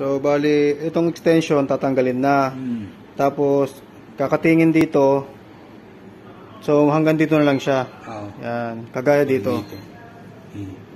So, bali, itong extension tatanggalin na. Hmm. Tapos, kakatingin dito. So, hanggang dito na lang siya. Oo. Yan. Kagaya dito. Hmm.